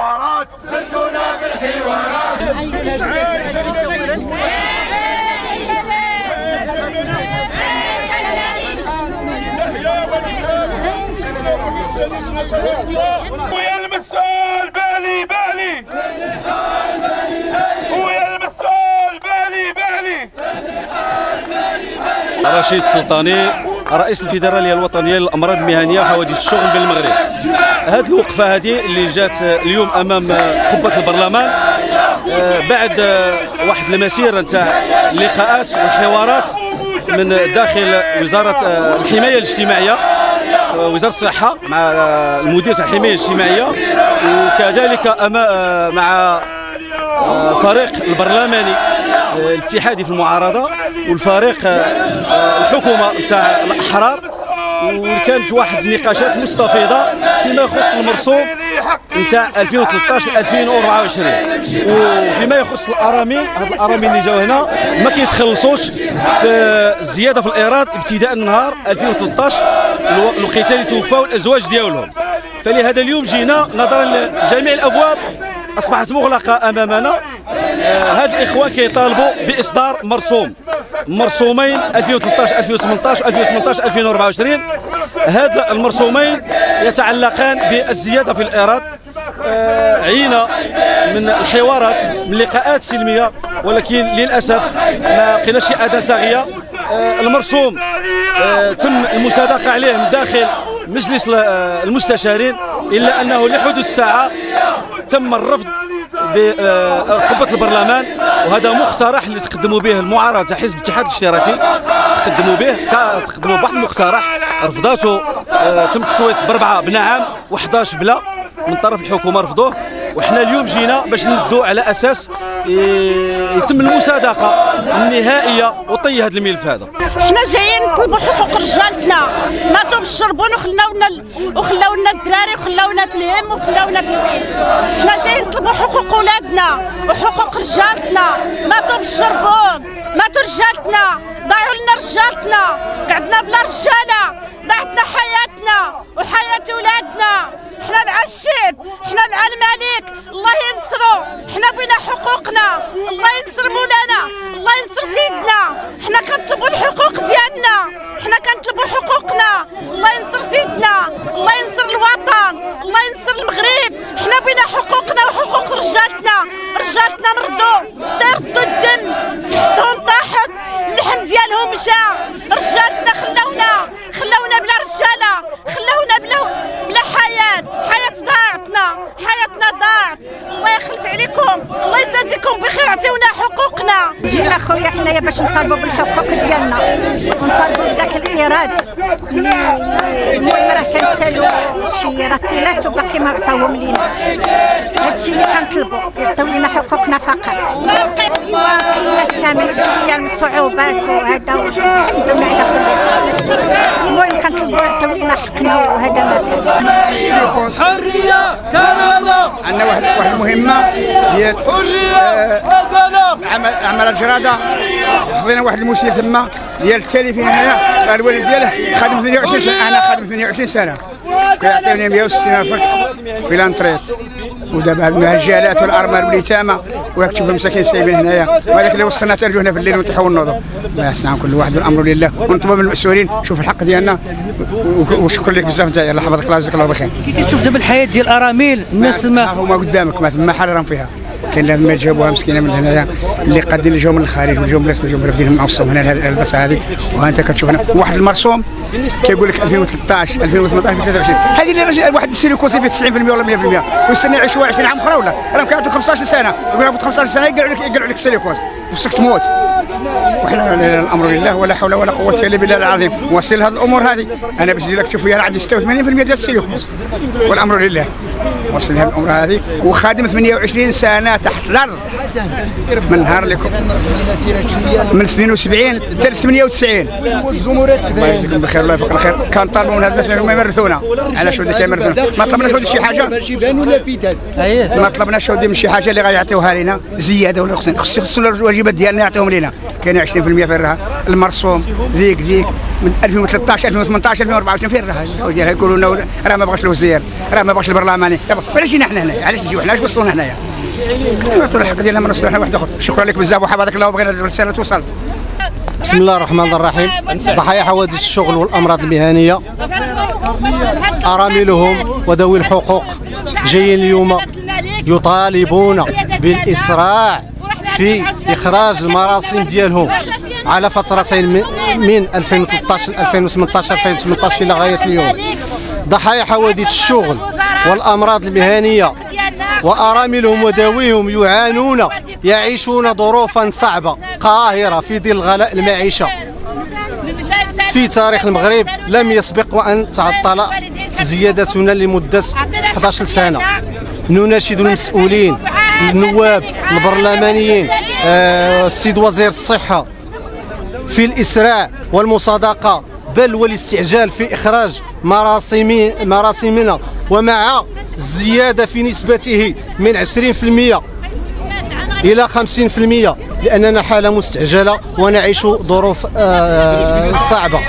بالحوارات. شاركونا بالحوارات ويا المسؤول بالي بالي ويا المسؤول بالي بالي رشيد السلطاني رئيس الفيدراليه الوطنية للأمراض المهنية وحوادث الشغل بالمغرب. هذه الوقفة هذه اللي جات اليوم أمام قبة البرلمان. آه، بعد آه، واحد المسيره نتاع اللقاءات والحوارات من داخل وزارة آه، الحماية الاجتماعية وزارة الصحة مع المدير تاع الحماية الاجتماعية. وكذلك مع فريق البرلماني الاتحادي في المعارضة والفريق الحكومة نتاع الأحرار. وكانت واحد النقاشات مستفيضة فيما يخص المرسوم نتاع 2013 2024 وفيما يخص الارامل هاد الارامل اللي جاو هنا ما كيتخلصوش في الزياده في الايراد ابتداء من نهار 2013 الو- الوقيته اللي توفاو الأزواج ديالهم. فلهذا اليوم جينا نظرا لجميع الأبواب أصبحت مغلقة أمامنا. هاد الاخوه كيطالبوا بإصدار مرسوم. مرسومين 2013 2018 2018 2024 هاد المرسومين يتعلقان بالزيادة في الايراد آه، عينا من الحوارات من لقاءات سلمية ولكن للأسف ما لقيناش شي أداة صاغية. آه، المرسوم آه، تم المصادقة عليه من داخل مجلس ال- آه، المستشارين إلا أنه لحدود الساعة تم الرفض بقبة البرلمان. وهذا مقترح اللي تقدموا به المعارضة تاع حزب الاتحاد الاشتراكي. تقدموا به تقدموا بواحد المقترح. رفضاته آه، تم التصويت بأربعة بنعم و11 بلا. من طرف الحكومة رفضوه. وحنا اليوم جينا باش ندو على أساس يتم المصادقة النهائية وطي هذا الملف هذا. حنا جايين نطلبوا حقوق رجالتنا. ماتوا بالشربون وخلاونا وخلاونا الدراري وخلاونا في الهم وخلاونا في الويل حنا جايين نطلبوا حقوق ولادنا وحقوق رجالتنا. ماتوا بالشربون ماتوا رجالتنا. ضاعوا لنا رجالتنا. قعدنا بلا رجالة. ضاعتنا حياتنا وحياة ولادنا. حنا مع الشعب حنا مع الملك الله ينصرو حنا بغينا حقوقنا الله ينصر مولانا الله ينصر سيدنا حنا كنطلبوا الحقوق ديالنا حنا كنطلبوا حقوقنا الله ينصر سيدنا الله ينصر الوطن الله ينصر المغرب حنا بغينا حقوقنا وحقوق رجالتنا رجالتنا مرضوا طردوا الدم صحتهم طاحت اللحم ديالهم جا رجالتنا خلاونا خلاونا بلا رجاله خلاونا بلا بلا حياه حياه ضاعتنا حياتنا ضاعت الله يخلف عليكم الله يجازيكم بخير عطيونا حقوقنا. جينا خويا حنايا باش نطالبوا بالحقوق ديالنا. ونطالبوا بداك الإيراد اللي المهم راه كنسالوا شي ركيلات وباقي ما عطاوهم ليناش هادشي اللي كنطلبوا يعطيو لينا حقوقنا فقط. الناس كامل شوية من الصعوبات وهذا والحمد لله على كل حال. المهم كنطلبوا حقنا وهذا ما كان عندنا واحد واحد المهمه ديال حرية عمل عمل الجرادة. خذينا واحد المسير ثم. ديال التالفين هنا. الوالد دياله خادم 22 سنة. أنا خادم 22 سنة. كيعطيوني 160 ألف في la retraite ودابا الهجالات والأرمال واليتامى ويكتب المساكين سايبين هنايا. ولكن لو وصلنا ترجو هنا في الليل ونتحول النوضه لا يسمع كل واحد والأمر لله. ونطلب من المسؤولين شوف الحق ديالنا. وشكرا لك بزاف انت الله يحفظك الله يجزاك الله بخير كي كتشوف دابا الحياة ديال الارامل الناس ما ما هما قدامك ما ثم حال راهم فيها. كاين لما جابوها مسكينة من هنايا اللي قادين جاو من الخارج واللي جاو من اللي جاو رافدين معصوم هنا هذه الالبسه هذه. وها أنت كتشوف هنا واحد المرسوم كيقول لك 2013 2018 2023 هذه اللي راجل واحد ال silicose فيه 90% ولا 100% ويستنى يعيشوا 20 عام أخرى ولا؟ راهم كيعطوا 15 سنة. يقول لك 15 سنة يقلعوا لك يقلعوا لك ال silicose وصك تموت. وحنا الأمر لله ولا حول ولا قوة إلا بالله العظيم. وصل هذه الأمور هذه. أنا باش نجي لك تشوف أنا عندي 86% ديال ال silicose والأمر لله. وصل هذه الأمور هذه. وخادم 28 سنة تحت الأرض. من نهار لكم من 72 حتى 98 الله يجزيكم بخير الله يفوق الخير. كان طالبوا من هاد الناس ما يمرثونا. على شو كيمرثونا ما طلبناش شي حاجة؟ ما طلبناش من شي حاجة اللي غيعطيوها لنا زيادة ولا خصنا خص خصنا الواجبات ديالنا يعطيهم لنا كاين 20% في الرها المرسوم ذيك ذيك. من 2013 2018 2024 فين راه يقولوا لنا راه ما بغاش الوزير راه ما بغاش البرلماني. علاش جينا حنا هنا علاش نجيو حنا؟ علاش وصلونا هنايا؟ يعطوا الحق ديالنا من رسول الله واحد اخر شكرا لك بزاف وحفظك الله وبغينا الرسالة توصل. بسم الله الرحمن الرحيم. ضحايا حوادث الشغل والأمراض المهنية. أراملهم وذوي الحقوق. جايين اليوم يطالبون بالإسراع. في إخراج المراسم ديالهم على فترتين من- من 2013 2018 2018 إلى غاية اليوم. ضحايا حوادث الشغل والأمراض المهنية وأراملهم وذويهم يعانون يعيشون ظروفا صعبة. قاهرة في ظل غلاء المعيشة. في تاريخ المغرب لم يسبق وان تعطل زيادتنا لمدة 11 سنة. نناشد المسؤولين النواب البرلمانيين آه، السيد وزير الصحة. في الإسراع والمصادقة بل والاستعجال في إخراج مراسم مراسمنا ومع الزيادة في نسبته من 20% إلى 50% لأننا حالة مستعجلة ونعيش ظروف آه، صعبة.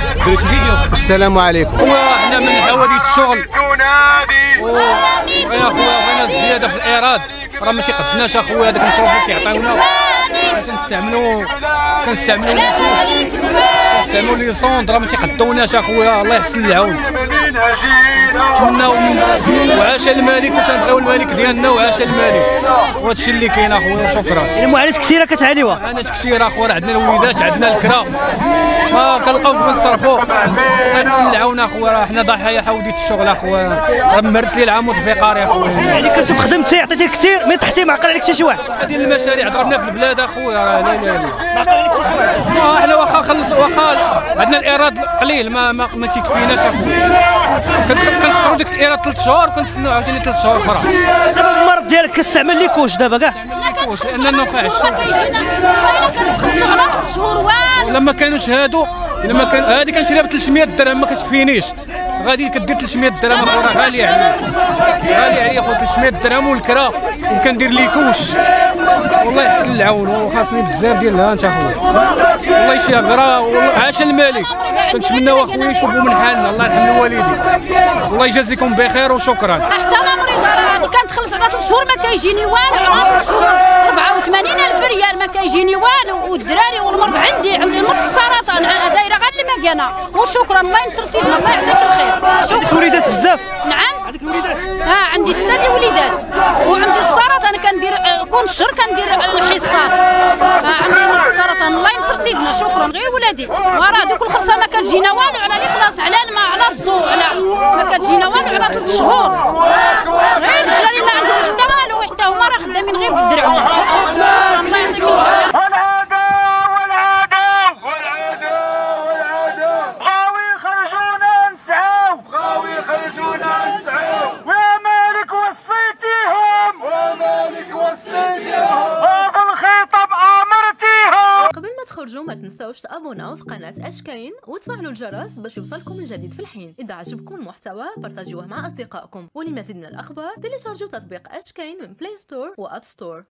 السلام عليكم. إحنا من حوادث الشغل. تنادي بغينا اخويا بغينا الزياده في الايراد راه ماشي قدناش أخويا هذاك المصروفات يعطيونا كنستعملوا كنستعملوا الفلوس كنستعملوا لي صوند. راه ماشي قدوناش أخويا. الله يحسن العون. تمناو وعاش الملك وتنبغيو الملك ديالنا وعاش الملك. وهذا الشيء اللي كاين أخويا شكرا يعني معاناة كثيرة كتعانيوها. أنا كثير أخويا عندنا الوليدات عندنا الكرا ما كنلقاو فين نصرفوا يحسن العون أخويا راه حنا ضحايا حودية الشغل أخويا. راه ممارس لي العمود الفقاري أخويا. يعني كنتو خدمتي عطيتي كثير من تحتي ما عقل عليك حتى شي واحد. هذه المشاريع ضربنا في البلاد أخويا. راه لا لا لا. ما عقل عليك حتى شي واحد. آه، إحنا واخا خلص واخا عندنا الإيراد قليل ما ما, ما تيكفيناش أخويا. كنت- كنخسروا ديك الايراد ثلاث شهور كنتسناو عاوتاني ثلاث شهور أخرى. سبب المرض ديالك كتستعمل ليكوش دابا كاع. لأن نوقع الشهر كنخلصوا على شهور والو. لما كانوا شهادوا لما كان هذه كنشريها ب 300 درهم ما كتكفينيش. غادي كدير 300 درهم راه غاليه عليا غاليه عليا اخو 300 درهم والكرا. وكندير ليكوش والله يحسن العون وخاصني بزاف ديال الهانت اخويا والله شي غرا عاش الملك. كنتمناو أخويا يشوفوا من حالنا. الله يرحم الوالدين. الله يجازيكم بخير وشكرا. كنتخلص على ثلاث شهور ما كيجيني والو. راه ثلاث شهور 84 ألف ريال ما كيجيني والو. والدراري والمرض عندي عندي المرض السرطان دايرة غير كانا وشكرا الله ينصر سيدنا الله يعطيك الخير. شكرا. وليدات بزاف. نعم. عندك الوليدات. ها عندي ستة ديال الوليدات وعندي السرطان كندير آه، كل شهر كندير الحصات ها عندي مرض السرطان الله سيدنا شكرا غير ولادي. وراه دوك الخرصه ما كتجينا والو على الإخلاص على الماء على الضوء على ما كتجينا والو على ثلاث شهور. غير الدراري ما عندهم حتى ما تنسوش تابوناو في قناة اشكاين وتفعلوا الجرس باش يوصلكم الجديد في الحين. إذا عجبكم المحتوى بارتاجيوه مع أصدقائكم. ولمزيد من الأخبار تيليشارجوا تطبيق اشكاين من Play Store و App Store